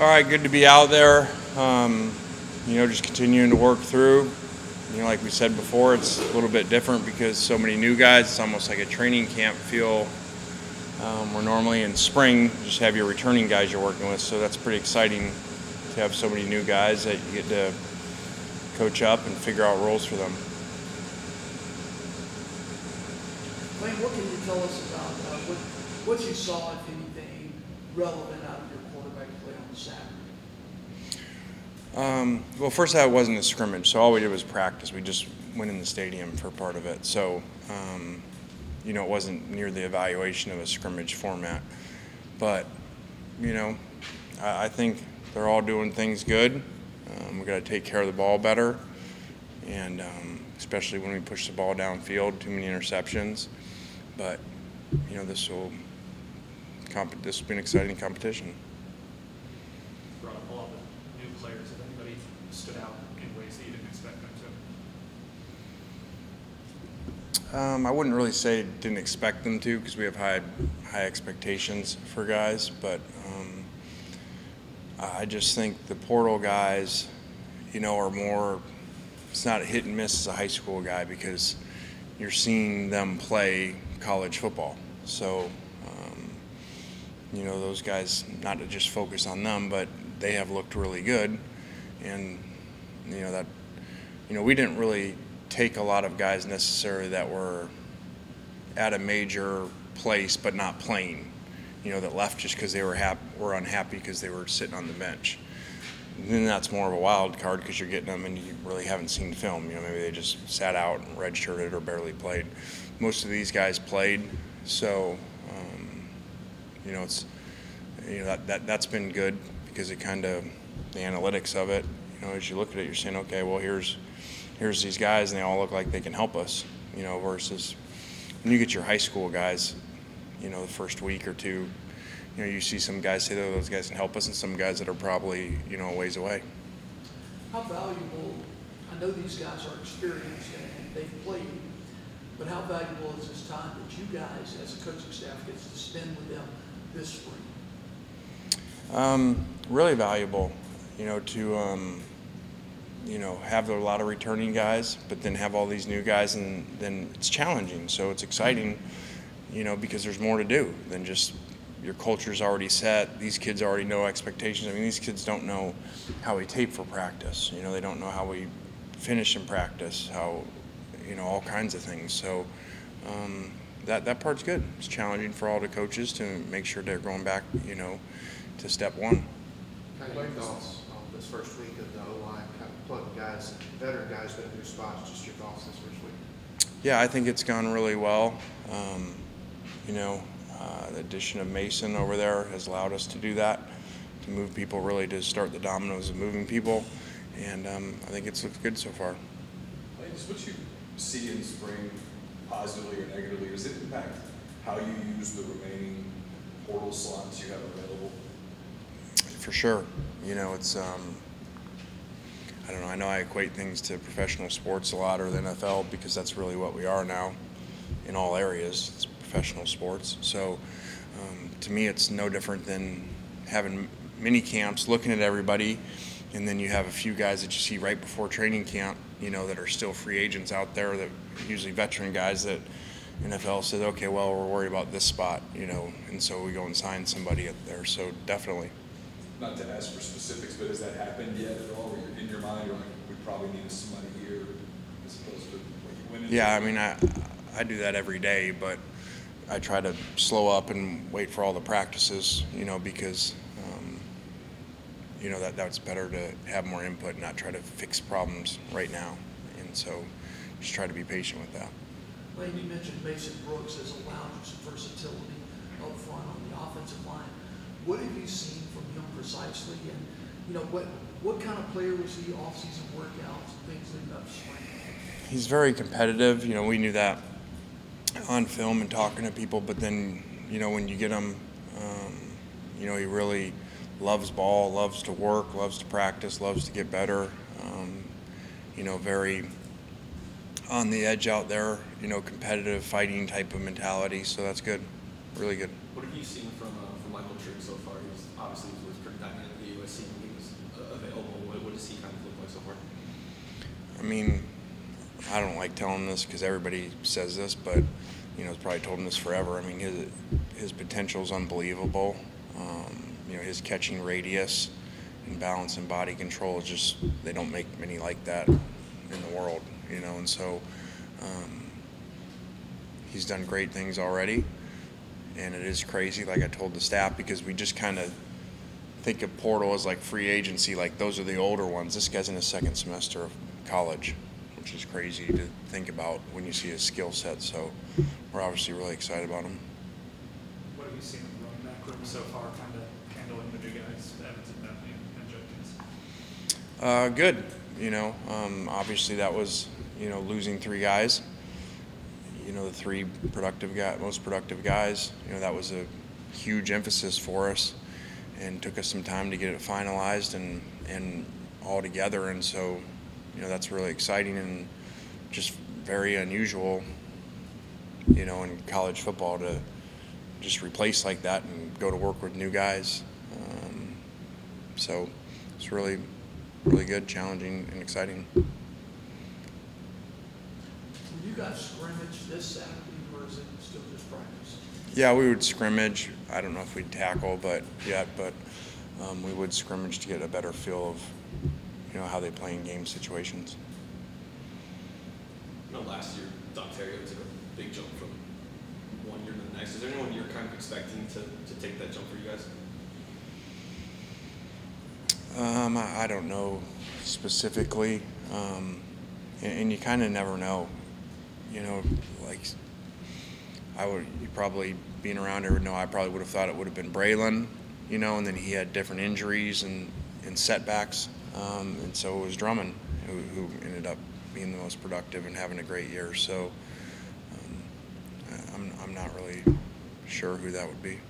All right, good to be out there. Um, you know, just continuing to work through. You know, like we said before, it's a little bit different because so many new guys. It's almost like a training camp feel. Um, where normally in spring, just have your returning guys you're working with. So that's pretty exciting to have so many new guys that you get to coach up and figure out roles for them. Lane, what can you tell us about uh, what, what you saw, if anything, relevant out of your quarterback play on Saturday? Um, well, first that wasn't a scrimmage, so all we did was practice. We just went in the stadium for part of it. So, um, you know, it wasn't near the evaluation of a scrimmage format. But, you know, I, I think they're all doing things good. Um, we got to take care of the ball better, and um, especially when we push the ball downfield, too many interceptions. But you know, this will this will be an exciting competition. Brought up all the new players. Have anybody stood out in ways that you didn't expect them to? Um, I wouldn't really say didn't expect them to because we have high high expectations for guys, but um, I just think the portal guys, you know, are more. It's not a hit and miss as a high school guy because you're seeing them play college football. So, um, you know, those guys, not to just focus on them, but they have looked really good. And, you know, that, you know, we didn't really take a lot of guys necessarily that were at a major place but not playing, you know, that left just because they were, hap- were unhappy because they were sitting on the bench. And then that's more of a wild card because you're getting them and you really haven't seen film. You know, maybe they just sat out and redshirted or barely played most of these guys played. So, um, you know, it's you know that, that that's been good because it kind of the analytics of it. You know, as you look at it, you're saying, okay, well here's here's these guys and they all look like they can help us. You know, versus when you get your high school guys, you know, the first week or two, you know, you see some guys say, oh, those guys can help us, and some guys that are probably you know a ways away. How valuable? I know these guys are experienced and they've played but how valuable is this time that you guys, as a coaching staff, gets to spend with them this spring? Um, really valuable, you know, to um, you know have a lot of returning guys, but then have all these new guys, and then it's challenging. So it's exciting, you know, because there's more to do than just your culture's already set. These kids already know expectations. I mean, these kids don't know how we tape for practice. You know, they don't know how we finish in practice, how you know, all kinds of things. So um, that that part's good. It's challenging for all the coaches to make sure they're going back, you know, to step one. Kind of your thoughts on this first week of the O line, kind of putting guys, veteran guys, in new spots. Just your thoughts this first week. Yeah, I think it's gone really well. Um, you know, uh, the addition of Mason over there has allowed us to do that, to move people really to start the dominoes of moving people, and um, I think it's looked good so far. What you see in spring positively or negatively? Does it impact how you use the remaining portal slots you have available? For sure. You know, it's, um, I don't know, I know I equate things to professional sports a lot or the NFL because that's really what we are now in all areas. It's professional sports. So um, to me, it's no different than having mini camps, looking at everybody, and then you have a few guys that you see right before training camp you know, that are still free agents out there that usually veteran guys that NFL says, okay, well, we're worried about this spot, you know, and so we go and sign somebody up there. So definitely. Not to ask for specifics, but has that happened yet at all? Where you're in your mind, you're like, we probably need somebody here as opposed to like you went Yeah, I mean, I I do that every day, but I try to slow up and wait for all the practices, you know, because um, you know that that's better to have more input, not try to fix problems right now. And so, just try to be patient with that. Lane, you mentioned Mason Brooks has allowed you some versatility up front on the offensive line. What have you seen from him precisely, and you know what what kind of player was he off-season workouts, things leading up to spring? He's very competitive. You know, we knew that on film and talking to people, but then you know when you get him, um, you know he really loves ball, loves to work, loves to practice, loves to get better. Um, you know, very on the edge out there. You know, competitive, fighting type of mentality. So that's good, really good. What have you seen from uh, from Michael Trigg so far? obviously he was pretty dynamic the USC when he was available. What, what does he kind of look like so far? I mean, I don't like telling this because everybody says this, but you know, it's probably told him this forever. I mean, his his potential is unbelievable. Um, you know, his catching radius and balance and body control just they don't make many like that in the world. You know, and so um, he's done great things already. And it is crazy, like I told the staff, because we just kind of think of portal as like free agency, like those are the older ones. This guy's in his second semester of college, which is crazy to think about when you see his skill set. So we're obviously really excited about him. What have you seen in the running back room so far, kind of handling the new guys, Evans and Bentley and Jenkins? Uh, good. You know, um, obviously that was you know losing three guys. You know, the three productive guy, most productive guys. You know, that was a huge emphasis for us, and took us some time to get it finalized and and all together. And so, you know, that's really exciting and just very unusual. You know, in college football to just replace like that and go to work with new guys. Um, so it's really, really good, challenging, and exciting. You guys scrimmage this Saturday, or is it still just practice? Yeah, we would scrimmage. I don't know if we'd tackle, but yet, but um, we would scrimmage to get a better feel of, you know, how they play in game situations. I know last year, Dontario took a big jump from one year to the next. Is there anyone you're kind of expecting to, to take that jump for you guys? Um, I, I don't know specifically, um, and, and you kind of never know. You know, like I would probably being around here would know I probably would have thought it would have been Braylon, you know, and then he had different injuries and, and setbacks, um, and so it was Drummond who, who ended up being the most productive and having a great year. So um, I'm I'm not really sure who that would be.